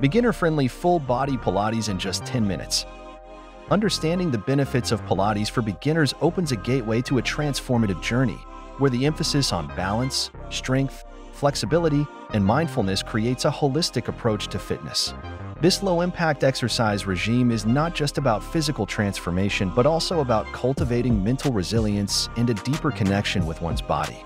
beginner-friendly full-body Pilates in just 10 minutes. Understanding the benefits of Pilates for beginners opens a gateway to a transformative journey where the emphasis on balance, strength, flexibility, and mindfulness creates a holistic approach to fitness. This low-impact exercise regime is not just about physical transformation but also about cultivating mental resilience and a deeper connection with one's body.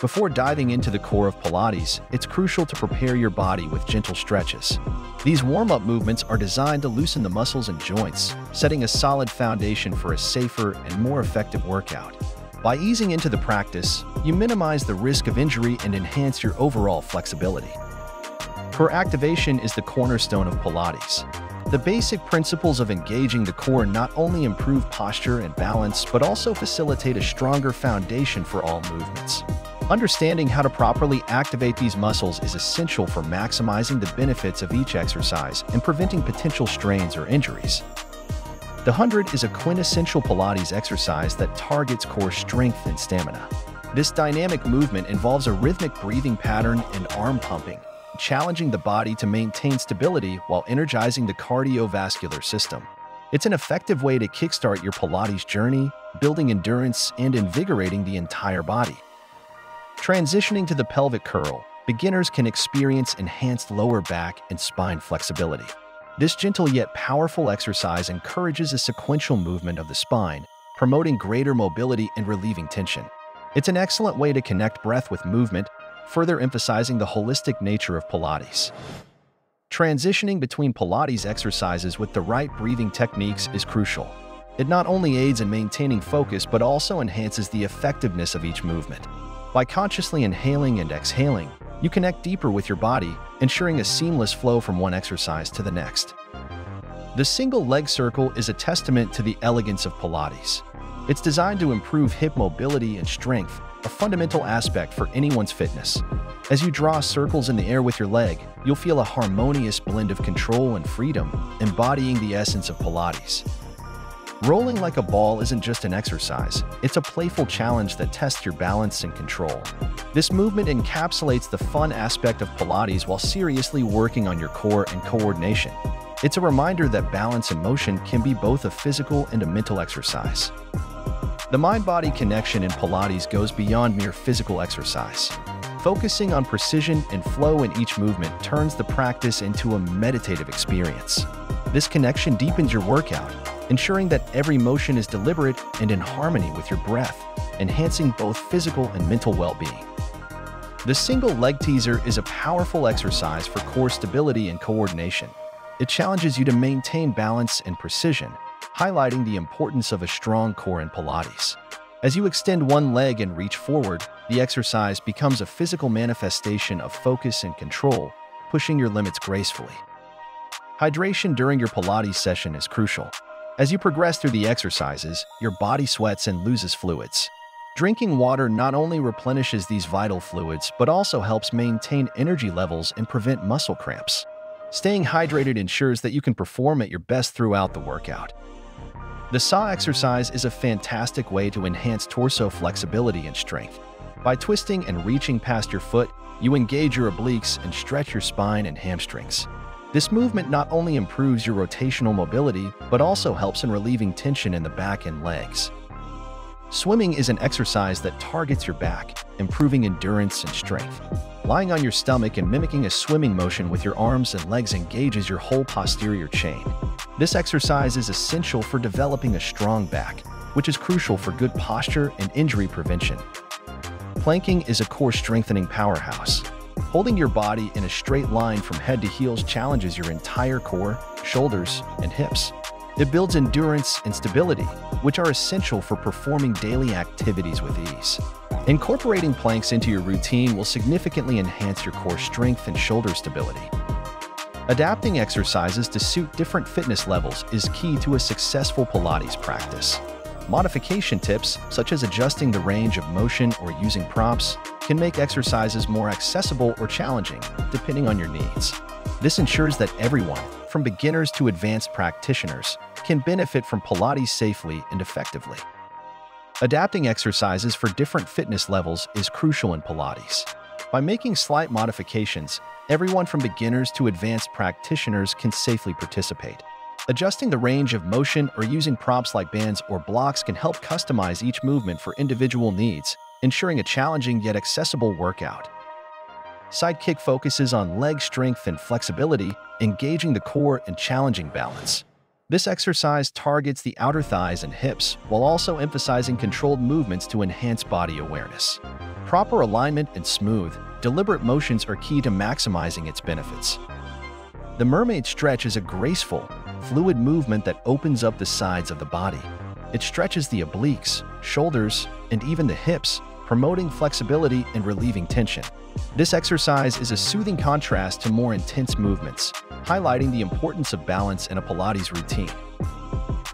Before diving into the core of Pilates, it's crucial to prepare your body with gentle stretches. These warm-up movements are designed to loosen the muscles and joints, setting a solid foundation for a safer and more effective workout. By easing into the practice, you minimize the risk of injury and enhance your overall flexibility. Core activation is the cornerstone of Pilates. The basic principles of engaging the core not only improve posture and balance, but also facilitate a stronger foundation for all movements. Understanding how to properly activate these muscles is essential for maximizing the benefits of each exercise and preventing potential strains or injuries. The 100 is a quintessential Pilates exercise that targets core strength and stamina. This dynamic movement involves a rhythmic breathing pattern and arm pumping, challenging the body to maintain stability while energizing the cardiovascular system. It's an effective way to kickstart your Pilates journey, building endurance and invigorating the entire body. Transitioning to the pelvic curl, beginners can experience enhanced lower back and spine flexibility. This gentle yet powerful exercise encourages a sequential movement of the spine, promoting greater mobility and relieving tension. It's an excellent way to connect breath with movement, further emphasizing the holistic nature of Pilates. Transitioning between Pilates exercises with the right breathing techniques is crucial. It not only aids in maintaining focus but also enhances the effectiveness of each movement. By consciously inhaling and exhaling, you connect deeper with your body, ensuring a seamless flow from one exercise to the next. The single leg circle is a testament to the elegance of Pilates. It's designed to improve hip mobility and strength, a fundamental aspect for anyone's fitness. As you draw circles in the air with your leg, you'll feel a harmonious blend of control and freedom, embodying the essence of Pilates. Rolling like a ball isn't just an exercise, it's a playful challenge that tests your balance and control. This movement encapsulates the fun aspect of Pilates while seriously working on your core and coordination. It's a reminder that balance and motion can be both a physical and a mental exercise. The mind-body connection in Pilates goes beyond mere physical exercise. Focusing on precision and flow in each movement turns the practice into a meditative experience. This connection deepens your workout, ensuring that every motion is deliberate and in harmony with your breath, enhancing both physical and mental well-being. The single leg teaser is a powerful exercise for core stability and coordination. It challenges you to maintain balance and precision, highlighting the importance of a strong core in Pilates. As you extend one leg and reach forward, the exercise becomes a physical manifestation of focus and control, pushing your limits gracefully. Hydration during your Pilates session is crucial. As you progress through the exercises, your body sweats and loses fluids. Drinking water not only replenishes these vital fluids, but also helps maintain energy levels and prevent muscle cramps. Staying hydrated ensures that you can perform at your best throughout the workout. The saw exercise is a fantastic way to enhance torso flexibility and strength. By twisting and reaching past your foot, you engage your obliques and stretch your spine and hamstrings. This movement not only improves your rotational mobility, but also helps in relieving tension in the back and legs. Swimming is an exercise that targets your back, improving endurance and strength. Lying on your stomach and mimicking a swimming motion with your arms and legs engages your whole posterior chain. This exercise is essential for developing a strong back, which is crucial for good posture and injury prevention. Planking is a core strengthening powerhouse. Holding your body in a straight line from head to heels challenges your entire core, shoulders, and hips. It builds endurance and stability, which are essential for performing daily activities with ease. Incorporating planks into your routine will significantly enhance your core strength and shoulder stability. Adapting exercises to suit different fitness levels is key to a successful Pilates practice. Modification tips, such as adjusting the range of motion or using props, can make exercises more accessible or challenging, depending on your needs. This ensures that everyone, from beginners to advanced practitioners, can benefit from Pilates safely and effectively. Adapting exercises for different fitness levels is crucial in Pilates. By making slight modifications, everyone from beginners to advanced practitioners can safely participate. Adjusting the range of motion or using props like bands or blocks can help customize each movement for individual needs, ensuring a challenging yet accessible workout. Sidekick focuses on leg strength and flexibility, engaging the core and challenging balance. This exercise targets the outer thighs and hips, while also emphasizing controlled movements to enhance body awareness. Proper alignment and smooth, deliberate motions are key to maximizing its benefits. The mermaid stretch is a graceful, fluid movement that opens up the sides of the body. It stretches the obliques, shoulders, and even the hips, promoting flexibility and relieving tension. This exercise is a soothing contrast to more intense movements, highlighting the importance of balance in a Pilates routine.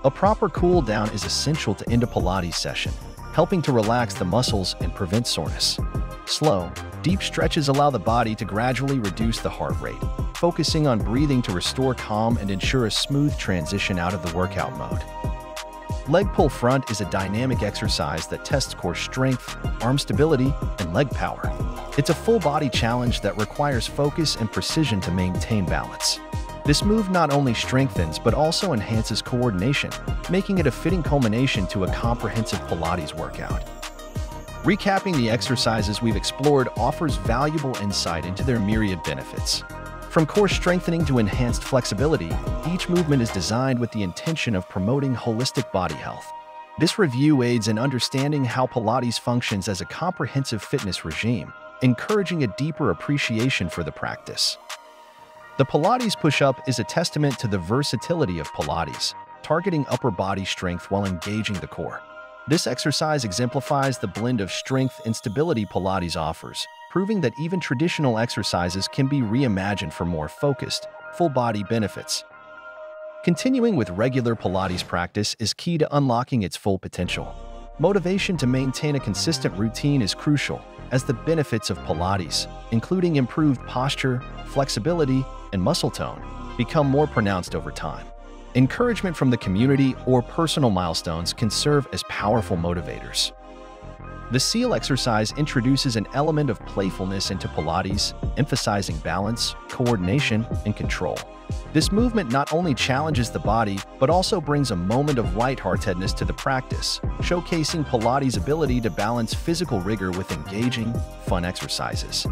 A proper cool down is essential to end a Pilates session, helping to relax the muscles and prevent soreness. Slow, deep stretches allow the body to gradually reduce the heart rate, focusing on breathing to restore calm and ensure a smooth transition out of the workout mode. Leg pull front is a dynamic exercise that tests core strength, arm stability, and leg power. It's a full body challenge that requires focus and precision to maintain balance. This move not only strengthens but also enhances coordination, making it a fitting culmination to a comprehensive Pilates workout. Recapping the exercises we've explored offers valuable insight into their myriad benefits. From core strengthening to enhanced flexibility, each movement is designed with the intention of promoting holistic body health. This review aids in understanding how Pilates functions as a comprehensive fitness regime, encouraging a deeper appreciation for the practice. The Pilates push-up is a testament to the versatility of Pilates, targeting upper body strength while engaging the core. This exercise exemplifies the blend of strength and stability Pilates offers, proving that even traditional exercises can be reimagined for more focused, full-body benefits. Continuing with regular Pilates practice is key to unlocking its full potential. Motivation to maintain a consistent routine is crucial, as the benefits of Pilates, including improved posture, flexibility, and muscle tone, become more pronounced over time. Encouragement from the community or personal milestones can serve as powerful motivators. The SEAL exercise introduces an element of playfulness into Pilates, emphasizing balance, coordination, and control. This movement not only challenges the body, but also brings a moment of lightheartedness to the practice, showcasing Pilates' ability to balance physical rigor with engaging, fun exercises.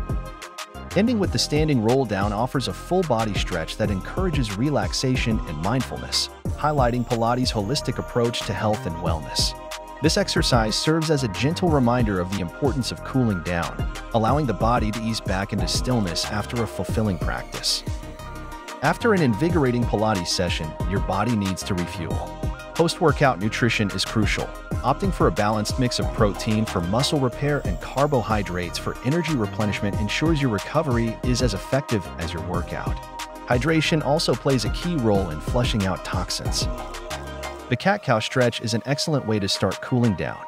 Ending with the standing roll down offers a full body stretch that encourages relaxation and mindfulness, highlighting Pilates' holistic approach to health and wellness. This exercise serves as a gentle reminder of the importance of cooling down, allowing the body to ease back into stillness after a fulfilling practice. After an invigorating Pilates session, your body needs to refuel. Post-workout nutrition is crucial. Opting for a balanced mix of protein for muscle repair and carbohydrates for energy replenishment ensures your recovery is as effective as your workout. Hydration also plays a key role in flushing out toxins. The cat-cow stretch is an excellent way to start cooling down.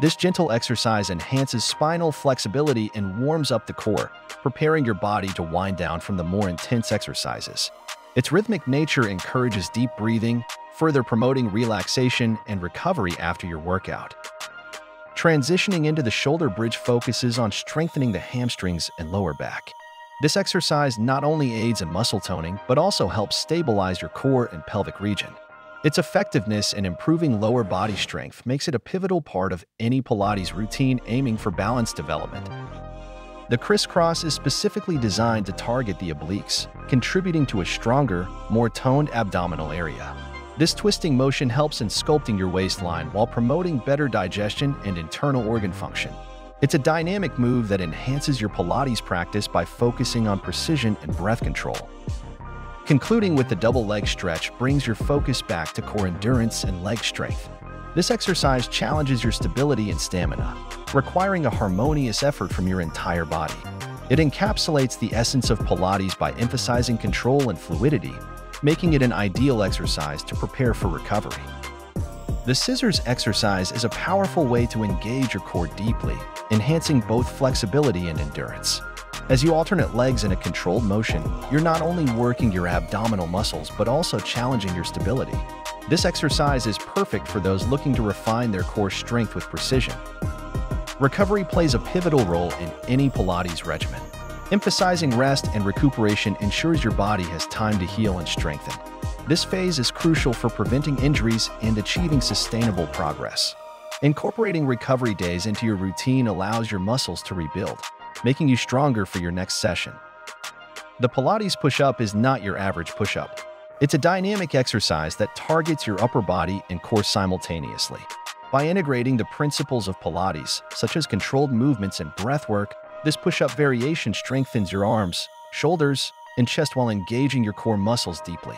This gentle exercise enhances spinal flexibility and warms up the core, preparing your body to wind down from the more intense exercises. Its rhythmic nature encourages deep breathing, further promoting relaxation and recovery after your workout. Transitioning into the shoulder bridge focuses on strengthening the hamstrings and lower back. This exercise not only aids in muscle toning, but also helps stabilize your core and pelvic region. Its effectiveness in improving lower body strength makes it a pivotal part of any Pilates routine aiming for balance development. The crisscross is specifically designed to target the obliques, contributing to a stronger, more toned abdominal area. This twisting motion helps in sculpting your waistline while promoting better digestion and internal organ function. It's a dynamic move that enhances your Pilates practice by focusing on precision and breath control. Concluding with the double leg stretch brings your focus back to core endurance and leg strength. This exercise challenges your stability and stamina, requiring a harmonious effort from your entire body. It encapsulates the essence of Pilates by emphasizing control and fluidity, making it an ideal exercise to prepare for recovery. The scissors exercise is a powerful way to engage your core deeply, enhancing both flexibility and endurance. As you alternate legs in a controlled motion, you're not only working your abdominal muscles but also challenging your stability. This exercise is perfect for those looking to refine their core strength with precision. Recovery plays a pivotal role in any Pilates regimen. Emphasizing rest and recuperation ensures your body has time to heal and strengthen. This phase is crucial for preventing injuries and achieving sustainable progress. Incorporating recovery days into your routine allows your muscles to rebuild, making you stronger for your next session. The Pilates push-up is not your average push-up. It's a dynamic exercise that targets your upper body and core simultaneously. By integrating the principles of Pilates, such as controlled movements and breath work, this push-up variation strengthens your arms, shoulders, and chest while engaging your core muscles deeply.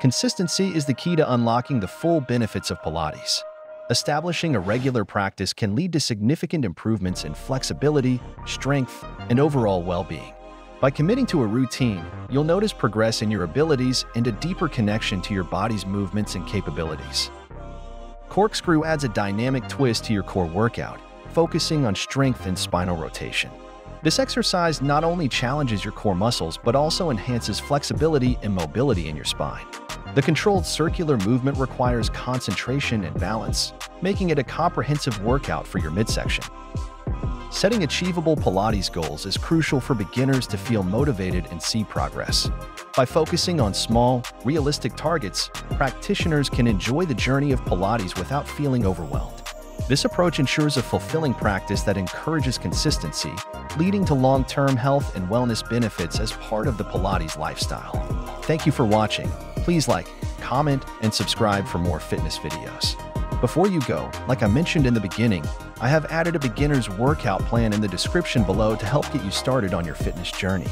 Consistency is the key to unlocking the full benefits of Pilates. Establishing a regular practice can lead to significant improvements in flexibility, strength, and overall well-being. By committing to a routine, you'll notice progress in your abilities and a deeper connection to your body's movements and capabilities. Corkscrew adds a dynamic twist to your core workout, focusing on strength and spinal rotation. This exercise not only challenges your core muscles but also enhances flexibility and mobility in your spine. The controlled circular movement requires concentration and balance, making it a comprehensive workout for your midsection. Setting achievable Pilates goals is crucial for beginners to feel motivated and see progress. By focusing on small, realistic targets, practitioners can enjoy the journey of Pilates without feeling overwhelmed. This approach ensures a fulfilling practice that encourages consistency, leading to long-term health and wellness benefits as part of the Pilates lifestyle. Thank you for watching. Please like, comment, and subscribe for more fitness videos. Before you go, like I mentioned in the beginning, I have added a beginner's workout plan in the description below to help get you started on your fitness journey.